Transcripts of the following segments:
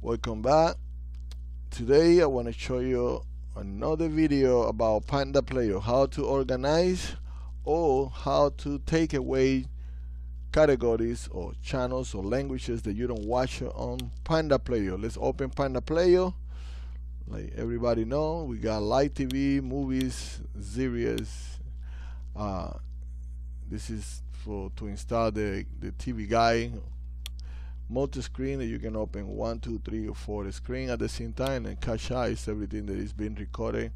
welcome back. Today I want to show you another video about Panda Player how to organize or how to take away categories or channels or languages that you don't watch on Panda Player. Let's open Panda Player. Like everybody know we got live TV movies series. Uh, this is for to install the, the TV guide multi-screen that you can open one two three or four screen at the same time and cache is everything that is being recorded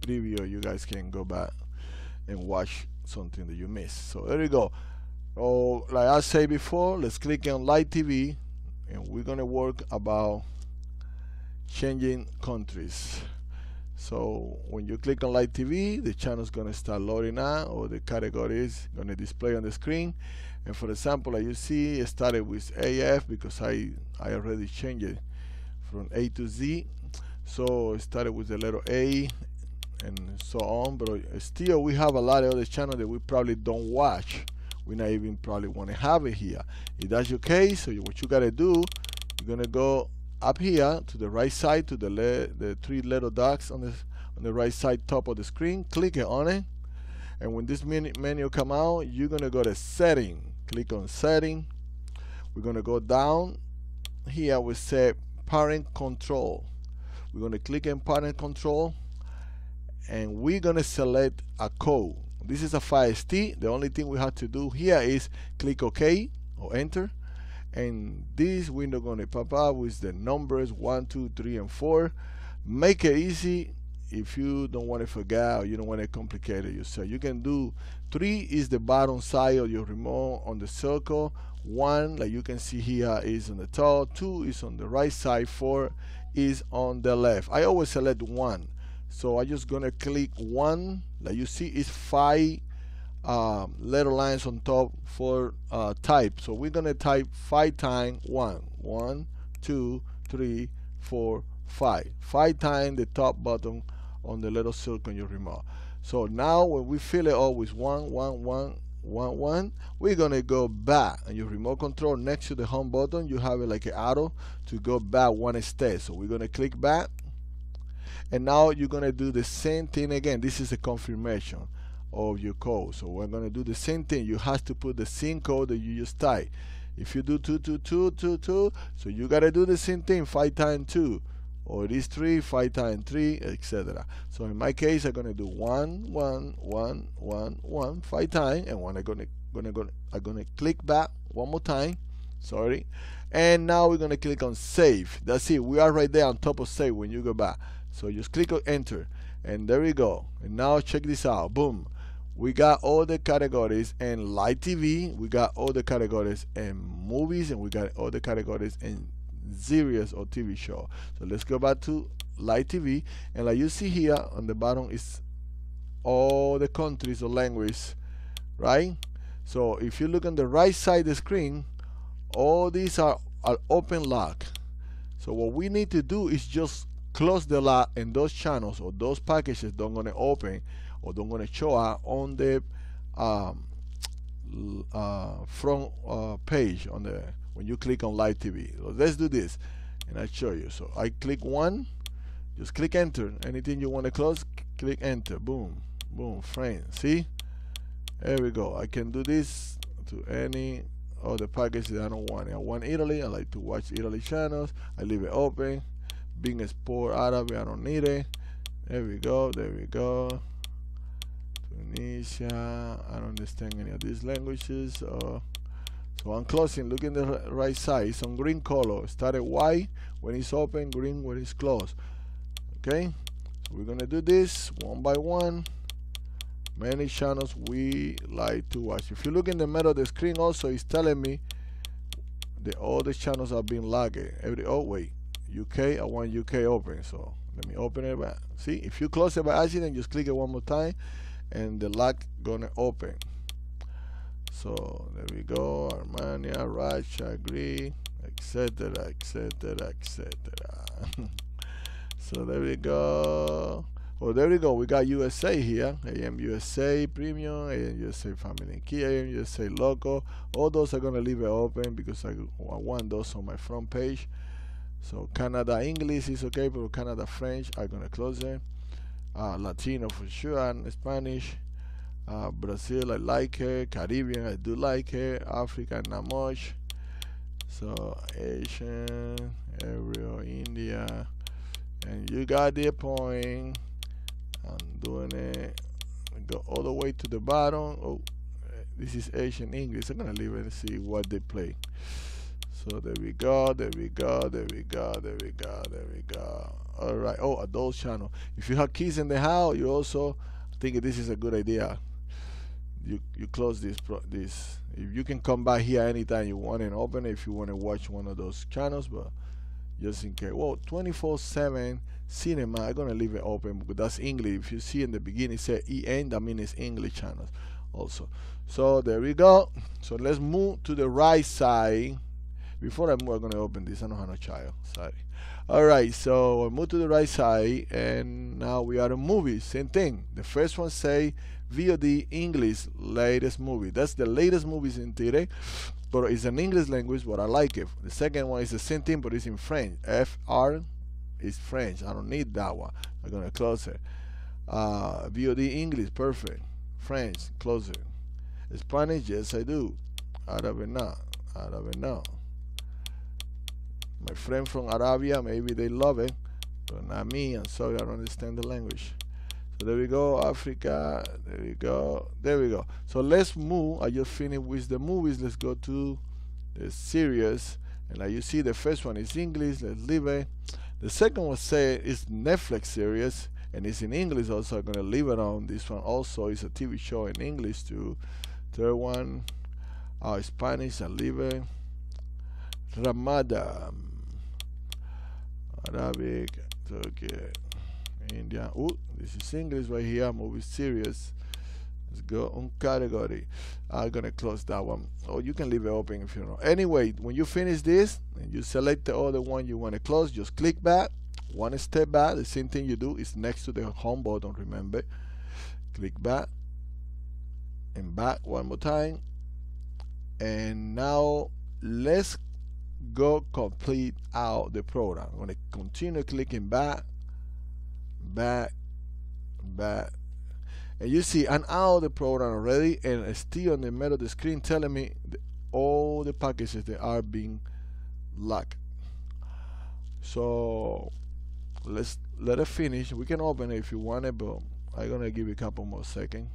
preview you guys can go back and watch something that you missed so there you go. Oh like I said before let's click on Live TV and we're gonna work about changing countries so when you click on live TV the channel is gonna start loading now, or the category is gonna display on the screen. And for example like you see it started with AF because I I already changed it from A to Z. So it started with the letter A and so on but uh, still we have a lot of other channels that we probably don't watch. We not even probably want to have it here. If that's your case so what you gotta do you're gonna go up here to the right side to the the three little dots on the on the right side top of the screen click on it. And when this menu, menu come out you're gonna go to setting. Click on setting. We're going to go down. Here we say parent control. We're going to click on parent control. And we're going to select a code. This is a Firestick the only thing we have to do here is click OK or enter and this window to pop up with the numbers 1 2 3 and 4 make it easy. If you don't want to forget or you don't want to complicate it yourself you can do three is the bottom side of your remote on the circle. One like you can see here is on the top. Two is on the right side. Four is on the left. I always select one. So I just gonna click one. Like you see it's five um, letter lines on top for uh, type so we're gonna type five times one one two three four five five times the top button on the little circle on your remote. So now when we fill it up with one, one, one, one, one, we're gonna go back and your remote control next to the home button, you have it like an arrow to go back one step. So we're gonna click back and now you're gonna do the same thing again. This is a confirmation of your code. So we're gonna do the same thing. You have to put the same code that you just type. If you do two, two, two, two, two, so you gotta do the same thing five times two or it is 3, 5 times 3, etc. So in my case, I'm going to do 1, 1, 1, 1, 1, 5 times, and when I'm going to, gonna, gonna, I'm going to click back one more time, sorry, and now we're going to click on save. That's it, we are right there on top of save when you go back. So just click on enter, and there we go. And now check this out, boom. We got all the categories in live TV, we got all the categories in movies, and we got all the categories in series or TV show. So let's go back to live TV and like you see here on the bottom is all the countries or language right? So if you look on the right side of the screen all these are, are open lock. So what we need to do is just close the lock and those channels or those packages don't gonna open or don't gonna show up on the um, uh, front uh, page on the when you click on live TV. So let's do this and I'll show you. So I click one, just click enter. Anything you want to close, click enter. Boom, boom, frame. See? There we go. I can do this to any other package that I don't want. I want Italy. I like to watch Italy channels. I leave it open. beIN Sport Arabic, I don't need it. There we go. There we go. Tunisia. I don't understand any of these languages. Uh, so I'm closing, look in the right side, it's on green color. Started white when it's open, green when it's closed. Okay, so we're gonna do this one by one. Many channels we like to watch. If you look in the middle of the screen also, it's telling me that all the channels are being lagged. Every oh wait, UK, I want UK open. So let me open it back. See, if you close it by accident, just click it one more time and the lock gonna open. So there we go Armenia Russia Greece etc etc etc so there we go. Oh there we go we got USA here. AM USA Premium AM USA Family Key AM USA Local. All those are gonna leave it open because I, I want those on my front page So Canada English is okay, but Canada French I'm gonna close it. Uh, Latino for sure, and Spanish. Uh, Brazil I like it. Caribbean I do like it. Africa not much. So Asian, Ariel, India, and you got the point. I'm doing it. Go all the way to the bottom. Oh, this is Asian English. I'm gonna leave it and see what they play. So there we go, there we go, there we go, there we go, there we go. All right. Oh, adult channel. If you have kids in the house, you also think this is a good idea. You you close this this. If you can come back here anytime you want and open it if you want to watch one of those channels, but just in case. Well, 24/7 cinema. I'm gonna leave it open because that's English. If you see in the beginning, it say EN, that means it's English channels also. So there we go. So let's move to the right side. Before I move, I'm gonna open this. I don't have no child. Sorry. All right. So I move to the right side, and now we are in movies. Same thing. The first one say VOD English latest movie. That's the latest movies in today, but it's an English language. But I like it. The second one is the same thing, but it's in French. FR is French. I don't need that one. I'm gonna close it. Uh, VOD English, perfect. French, close it. Spanish, yes I do. Arabic, no. Arabic, no my friend from Arabia, maybe they love it, but not me. I'm sorry, I don't understand the language. So there we go, Africa. There we go. There we go. So let's move. I just finished with the movies. Let's go to the series. And like you see, the first one is English. Let's leave it. The second one say is Netflix series, and it's in English also. I'm gonna leave it on. This one also is a TV show in English too. Third one, uh, Spanish. I leave it. Ramadan. Arabic, Turkey, India. Oh, this is English right here. Movie series. Let's go on category. I'm gonna close that one. Or you can leave it open if you know. Anyway, when you finish this and you select the other one you want to close, just click back. One step back. The same thing you do is next to the home button. Remember, click back and back one more time. And now let's go complete out the program. I'm going to continue clicking back, back, back. And you see I'm out the program already and still in the middle of the screen telling me all the packages that are being locked. So let's let it finish. We can open it if you want it, but I'm gonna give you a couple more seconds.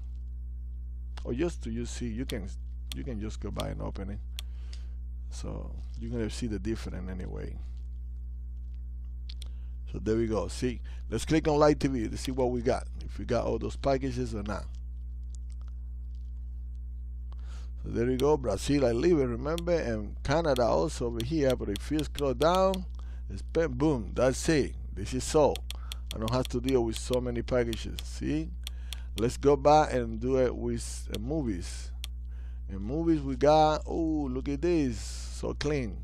Or just to you see you can you can just go by and open it so you're gonna see the difference anyway. So there we go. See let's click on live TV to see what we got if we got all those packages or not. So there you go Brazil I leave it remember and Canada also over here but if you scroll down it's been boom that's it. This is all. I don't have to deal with so many packages see? Let's go back and do it with uh, movies. In movies we got, oh, look at this, so clean.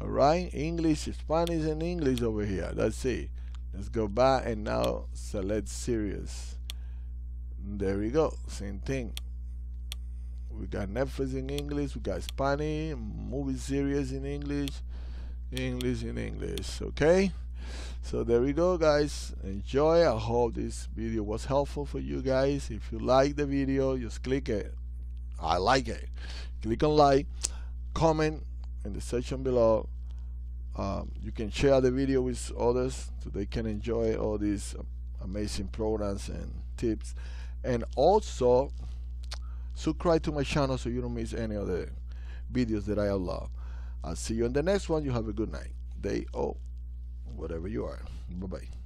All right, English, Spanish, and English over here. That's it. Let's go back and now select series. There we go, same thing. We got Netflix in English, we got Spanish, movie series in English, English in English, okay? So there we go guys, enjoy, I hope this video was helpful for you guys. If you like the video, just click it I like it. Click on like, comment in the section below. Um, you can share the video with others so they can enjoy all these amazing programs and tips. And also, subscribe to my channel so you don't miss any of the videos that I upload. I'll see you in the next one. You have a good night, day, or whatever you are. Bye bye.